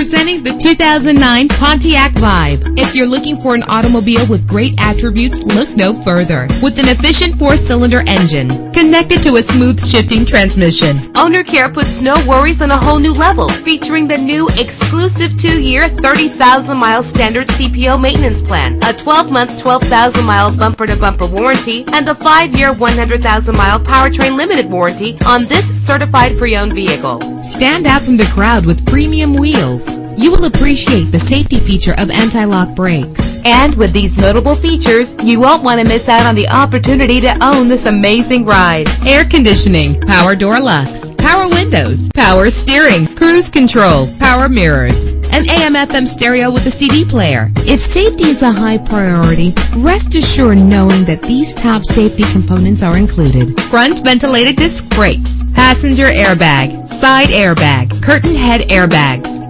Presenting the 2009 Pontiac Vibe. If you're looking for an automobile with great attributes, look no further. With an efficient four-cylinder engine connected to a smooth shifting transmission. Owner Care puts no worries on a whole new level, featuring the new exclusive two-year, 30,000-mile standard CPO maintenance plan, a 12-month, 12,000-mile bumper-to-bumper warranty, and a five-year, 100,000-mile powertrain limited warranty on this certified pre-owned vehicle. Stand out from the crowd with premium wheels. You will appreciate the safety feature of anti-lock brakes. And with these notable features, you won't want to miss out on the opportunity to own this amazing ride. Air conditioning, power door locks, power windows, power steering, cruise control, power mirrors, an AM FM stereo with a CD player. If safety is a high priority, rest assured knowing that these top safety components are included. Front ventilated disc brakes, passenger airbag, side airbag, curtain head airbags,